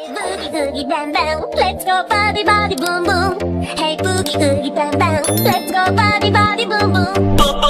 Hey boogie oogie bam bam, let's go body body boom boom. Hey boogie oogie bam bam, let's go body body boom boom. boom, boom.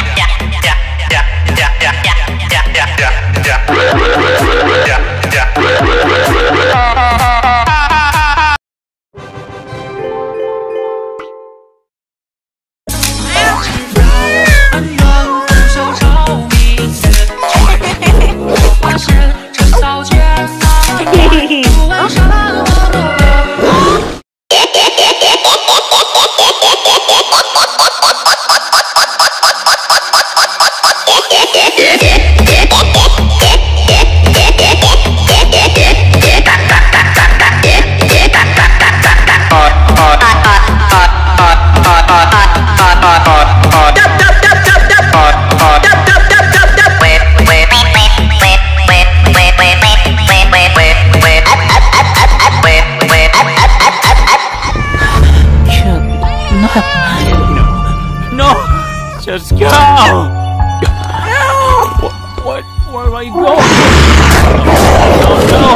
Just go! Help! What, what, where am I going? Oh, no, no, no!